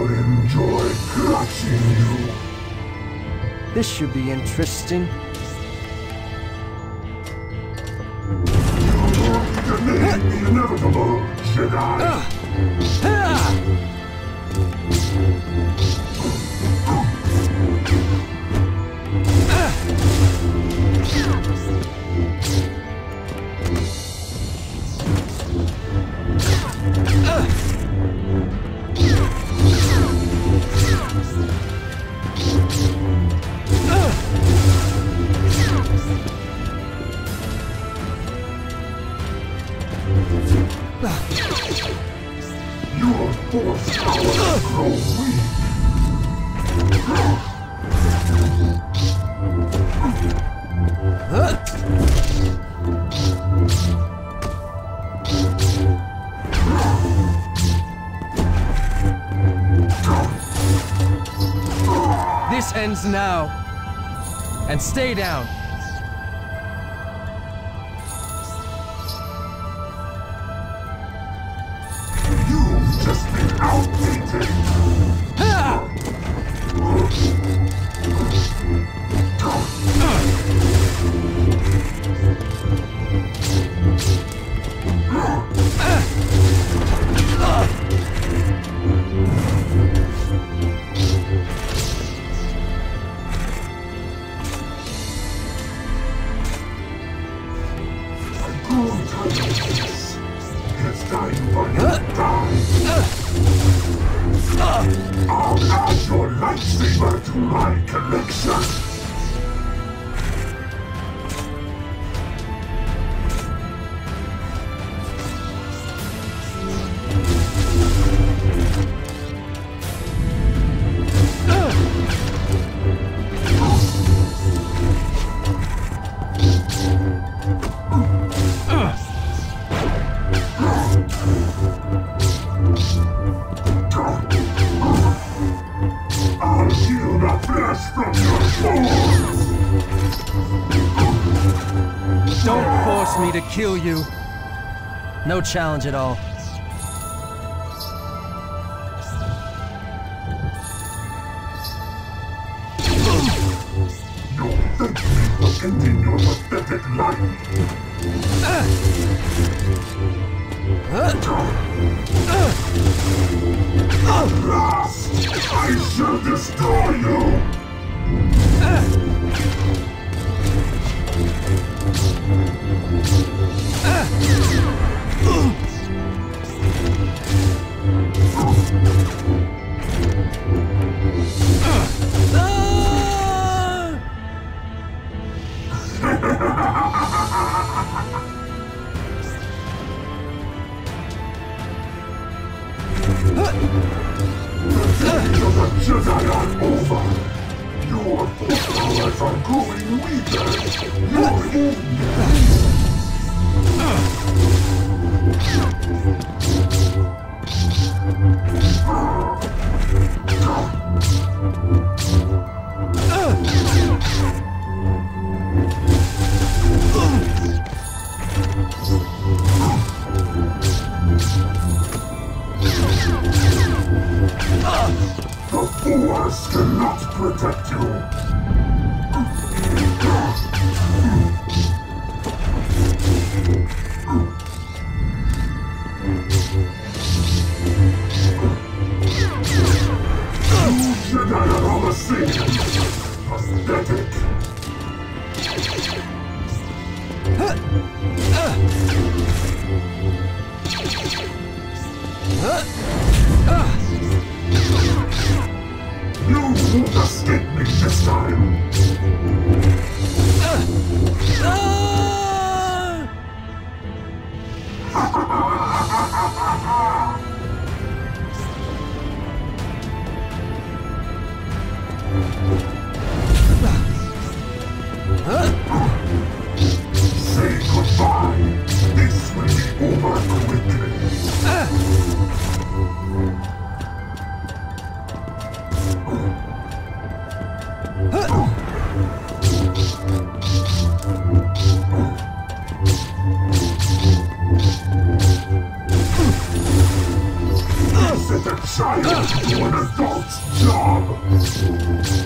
I'll enjoy crushing you. This should be interesting. Delay the inevitable, Jedi. Your ah! ah! This ends now. And stay down. It's time for you to die. I'll add your lightsaber to my collection. To kill you. No challenge at all. Ending your pathetic life. I shall destroy you. Jedi over. Your force powers are growing weaker. You're Force cannot protect you. science doing an adult's job!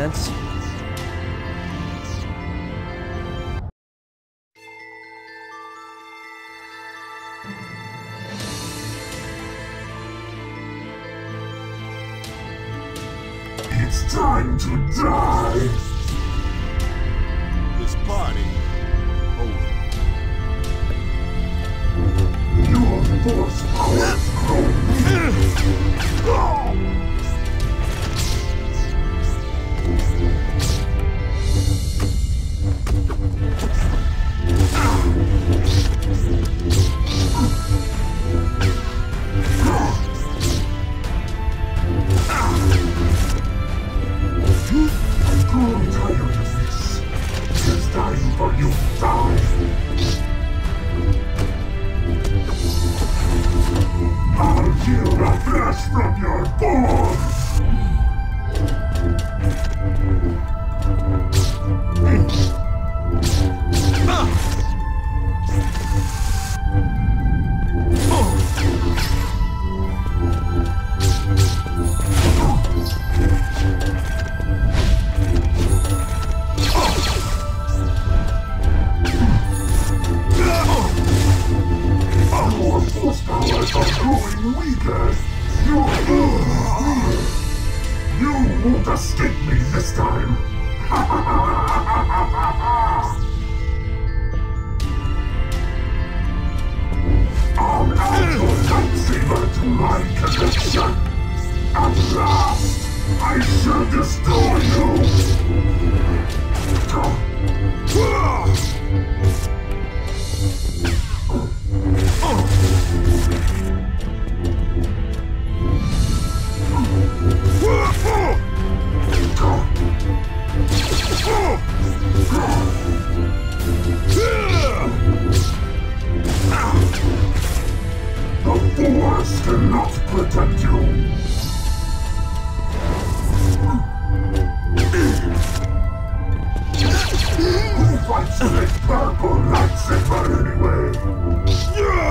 sense. Darkness cannot protect you. Who fights this purple lightsaber anyway? Yeah!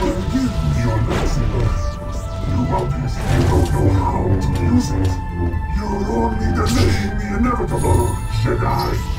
well give me your lightsaber. You obviously don't know how to use it. You're only delaying the inevitable, Jedi.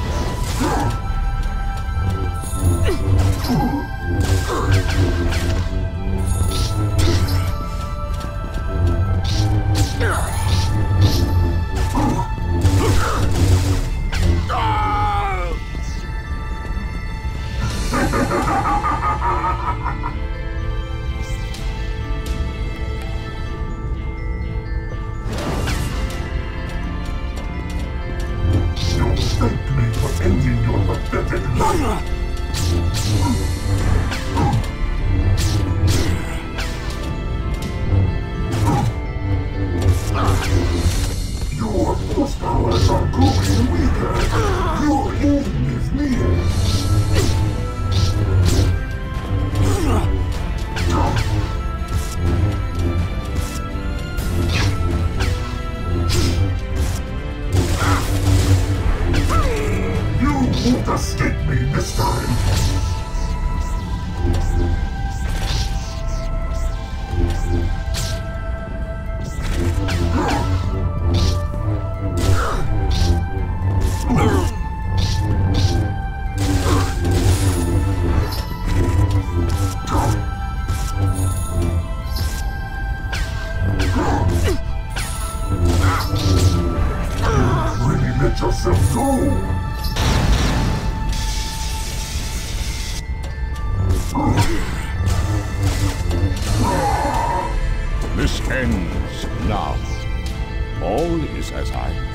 me this time. yourself go! Now, all is as I